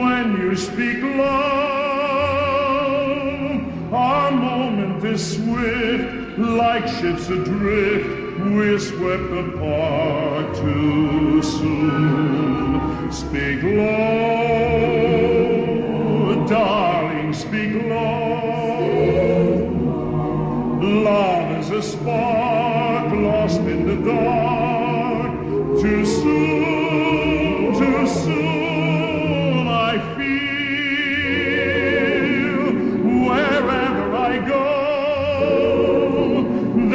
when you speak love. Our moment is swift, like ships adrift, we're swept apart too soon. Speak low, darling, speak low. Love is a spark lost in the dark, too soon.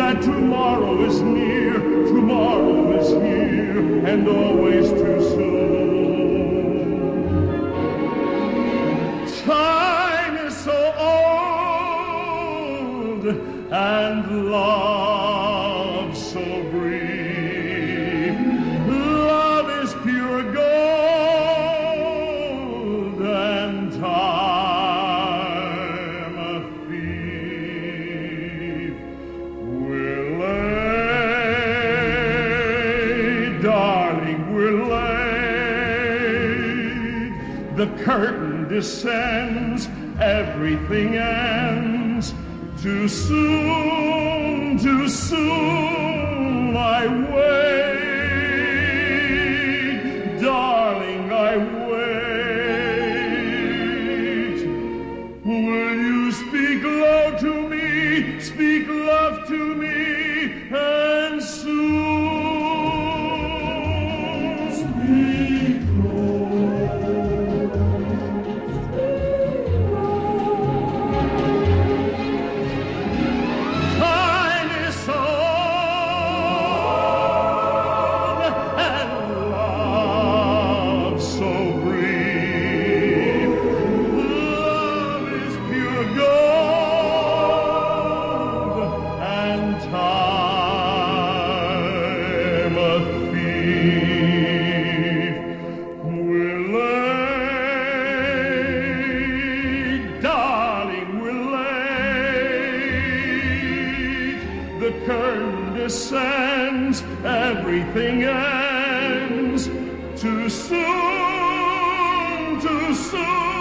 that tomorrow is near, tomorrow is near, and always too soon. Time is so old, and love so brief. Descends, everything ends. Too soon, too soon I wait, descends, everything ends. Too soon, too soon.